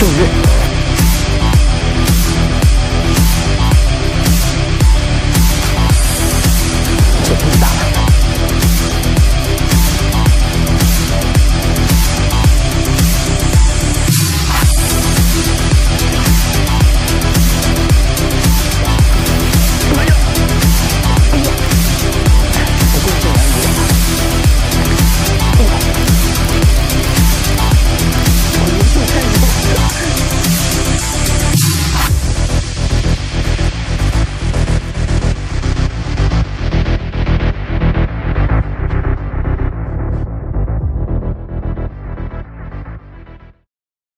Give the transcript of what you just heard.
正月，这天大了。